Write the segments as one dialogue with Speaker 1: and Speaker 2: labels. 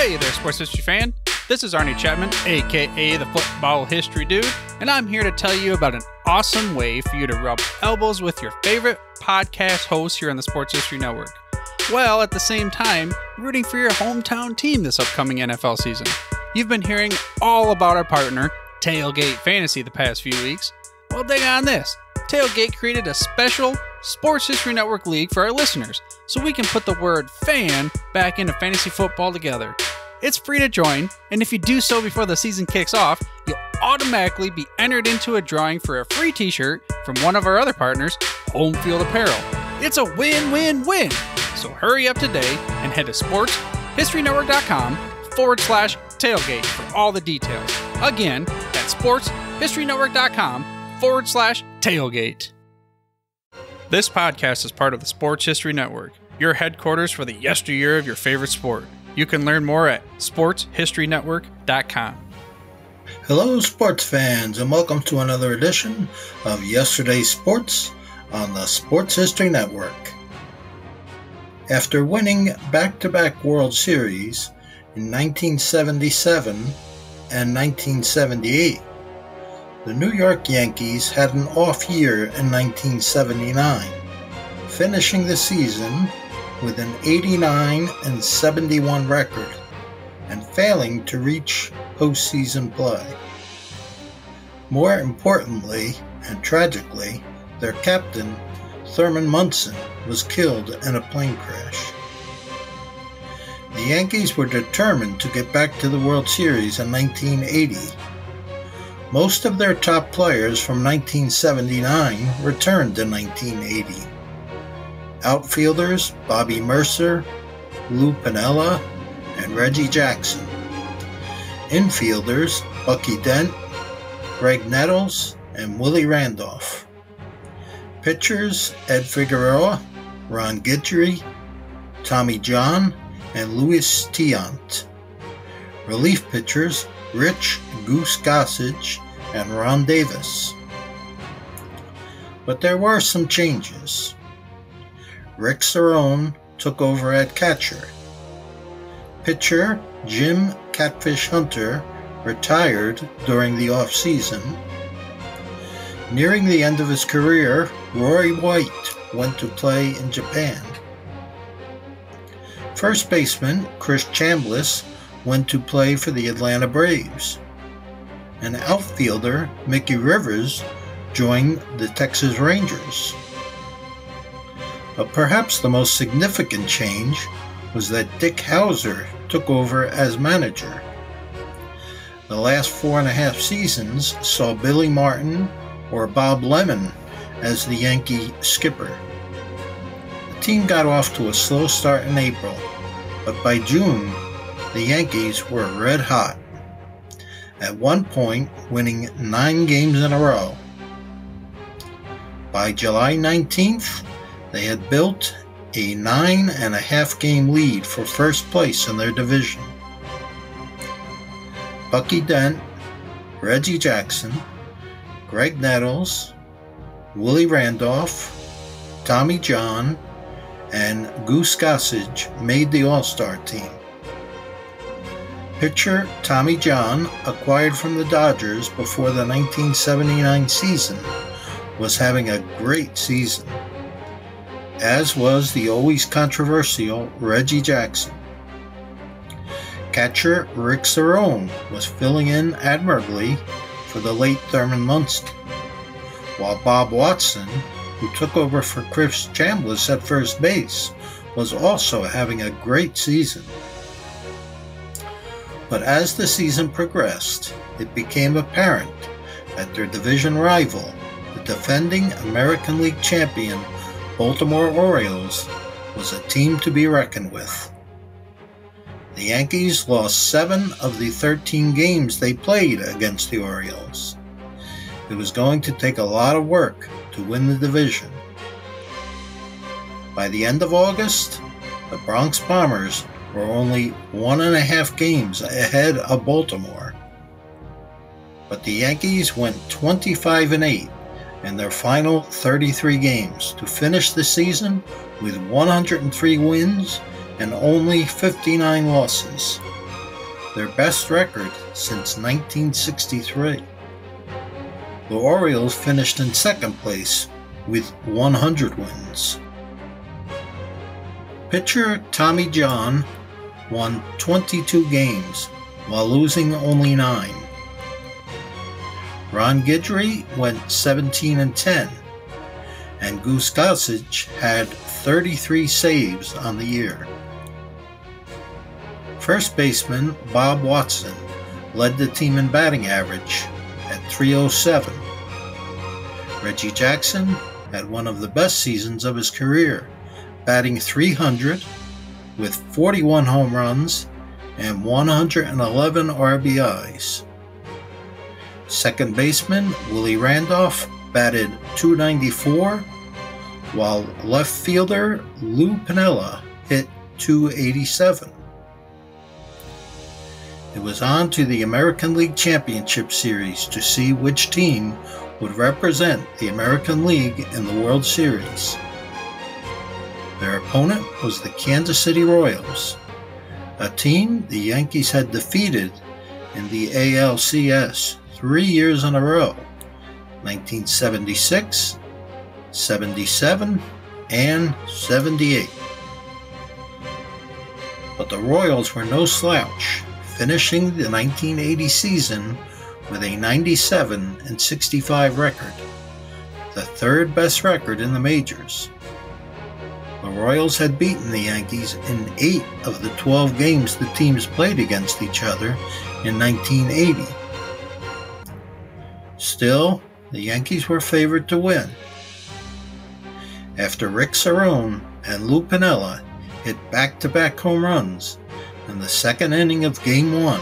Speaker 1: Hey there, sports history fan. This is Arnie Chapman, aka the Football History Dude, and I'm here to tell you about an awesome way for you to rub elbows with your favorite podcast hosts here on the Sports History Network. While at the same time, rooting for your hometown team this upcoming NFL season. You've been hearing all about our partner, Tailgate Fantasy, the past few weeks. Well, dig on this. Tailgate created a special Sports History Network league for our listeners so we can put the word fan back into fantasy football together. It's free to join, and if you do so before the season kicks off, you'll automatically be entered into a drawing for a free t shirt from one of our other partners, Home Field Apparel. It's a win win win! So hurry up today and head to sportshistorynetwork.com forward slash tailgate for all the details. Again, that's sportshistorynetwork.com forward slash tailgate. This podcast is part of the Sports History Network, your headquarters for the yesteryear of your favorite sport. You can learn more at sportshistorynetwork.com.
Speaker 2: Hello, sports fans, and welcome to another edition of Yesterday's Sports on the Sports History Network. After winning back to back World Series in 1977 and 1978, the New York Yankees had an off year in 1979, finishing the season with an 89 and 71 record and failing to reach postseason play. More importantly and tragically, their captain, Thurman Munson, was killed in a plane crash. The Yankees were determined to get back to the World Series in 1980 most of their top players from 1979 returned in 1980. Outfielders Bobby Murcer, Lou Piniella, and Reggie Jackson. Infielders Bucky Dent, Graig Nettles, and Willie Randolph. Pitchers Ed Figueroa, Ron Guidry, Tommy John, and Luis Tiant. Relief pitchers Rich Goose Gossage and Ron Davis. But there were some changes. Rick Cerone took over at catcher. Pitcher Jim Catfish Hunter retired during the off-season. Nearing the end of his career, Roy White went to play in Japan. First baseman Chris Chambliss went to play for the Atlanta Braves. And outfielder Mickey Rivers joined the Texas Rangers. But perhaps the most significant change was that Dick Howser took over as manager. The last four and a half seasons saw Billy Martin or Bob Lemon as the Yankee skipper. The team got off to a slow start in April, but by June the Yankees were red hot, at one point winning nine games in a row. By July 19th, they had built a nine and a half game lead for first place in their division. Bucky Dent, Reggie Jackson, Graig Nettles, Willie Randolph, Tommy John, and Goose Gossage made the All Star team. Pitcher Tommy John, acquired from the Dodgers before the 1979 season, was having a great season, as was the always controversial Reggie Jackson. Catcher Rick Cerone was filling in admirably for the late Thurman Munson, while Bob Watson, who took over for Chris Chambliss at first base, was also having a great season. But as the season progressed, it became apparent that their division rival, the defending American League champion Baltimore Orioles, was a team to be reckoned with. The Yankees lost seven of the 13 games they played against the Orioles. It was going to take a lot of work to win the division. By the end of August, the Bronx Bombers were only one and a half games ahead of Baltimore. But the Yankees went 25 and 8 in their final 33 games to finish the season with 103 wins and only 59 losses. their best record since 1963. The Orioles finished in second place with 100 wins. Pitcher Tommy John won 22 games while losing only 9. Ron Guidry went 17 and 10, and Goose Gossage had 33 saves on the year. First baseman Bob Watson led the team in batting average at 307. Reggie Jackson had one of the best seasons of his career, batting 300 with 41 home runs and 111 RBIs. Second baseman Willie Randolph batted 294, while left fielder Lou Piniella hit 287. It was on to the American League Championship Series to see which team would represent the American League in the World Series. Their opponent was the Kansas City Royals, a team the Yankees had defeated in the ALCS three years in a row 1976, 77, and 78. But the Royals were no slouch finishing the 1980 season with a 97 and 65 record, the third best record in the majors. The Royals had beaten the Yankees in 8 of the 12 games the teams played against each other in 1980. Still, the Yankees were favored to win. After Rick Cerone and Lou Piniella hit back to back home runs, in the second inning of Game 1,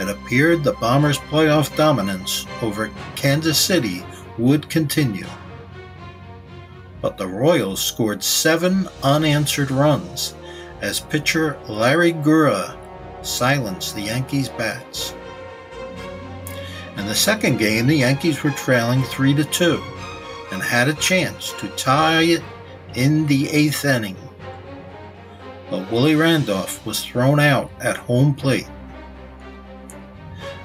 Speaker 2: it appeared the Bombers' playoff dominance over Kansas City would continue. But the Royals scored seven unanswered runs as pitcher Larry Gura silenced the Yankees' bats. In the second game, the Yankees were trailing 3 to 2 and had a chance to tie it in the eighth inning but Willie Randolph was thrown out at home plate.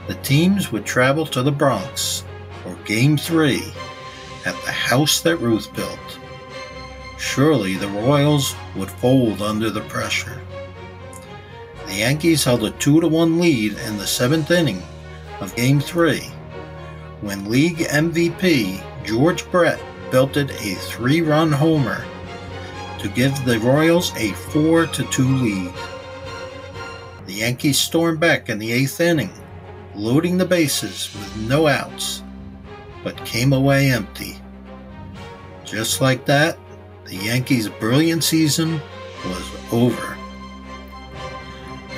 Speaker 2: The teams would travel to the Bronx for Game 3 at the house that Ruth built. Surely the Royals would fold under the pressure. The Yankees held a 2 to 1 lead in the seventh inning of Game 3 when league MVP George Brett belted a three run homer to give the Royals a 4 2 lead. The Yankees stormed back in the eighth inning, loading the bases with no outs, but came away empty. Just like that, the Yankees' brilliant season was over.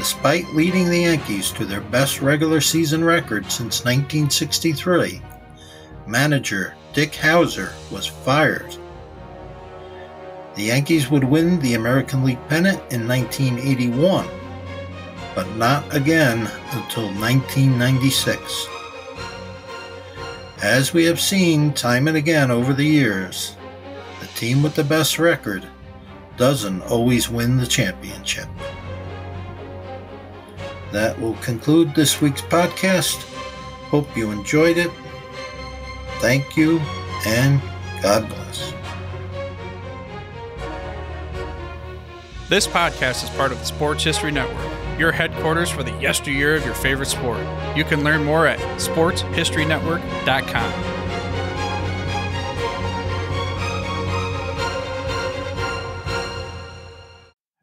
Speaker 2: Despite leading the Yankees to their best regular season record since 1963, manager Dick Howser was fired the Yankees would win the American League pennant in 1981, but not again until 1996. As we have seen time and again over the years, the team with the best record doesn't always win the championship. That will conclude this week's podcast. Hope you enjoyed it. Thank you, and God bless.
Speaker 1: This podcast is part of the Sports History Network, your headquarters for the yesteryear of your favorite sport. You can learn more at sportshistorynetwork.com.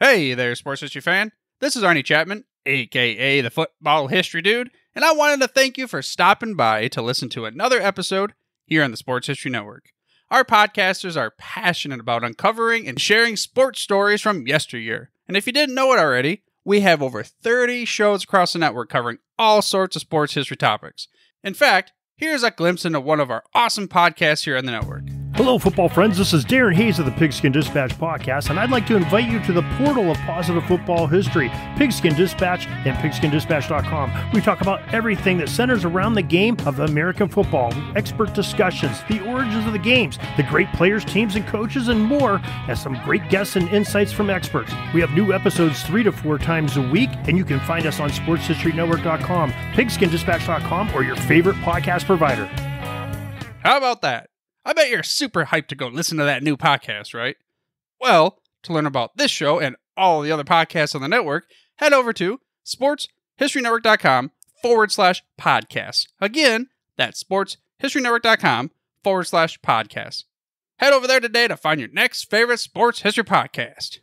Speaker 1: Hey there, sports history fan. This is Arnie Chapman, aka the Football History Dude, and I wanted to thank you for stopping by to listen to another episode here on the Sports History Network. Our podcasters are passionate about uncovering and sharing sports stories from yesteryear. And if you didn't know it already, we have over 30 shows across the network covering all sorts of sports history topics. In fact, here's a glimpse into one of our awesome podcasts here on the network.
Speaker 3: Hello, football friends. This is Darin Hayes of the Pigskin Dispatch podcast, and I'd like to invite you to the portal of positive football history, Pigskin Dispatch and pigskindispatch.com. We talk about everything that centers around the game of American football, expert discussions, the origins of the games, the great players, teams, and coaches, and more, and some great guests and insights from experts. We have new episodes three to four times a week, and you can find us on sportshistorynetwork.com, pigskindispatch.com, or your favorite podcast provider.
Speaker 1: How about that? I bet you're super hyped to go listen to that new podcast, right? Well, to learn about this show and all the other podcasts on the network, head over to sportshistorynetwork.com forward slash podcasts. Again, that's sportshistorynetwork.com forward slash podcasts. Head over there today to find your next favorite sports history podcast.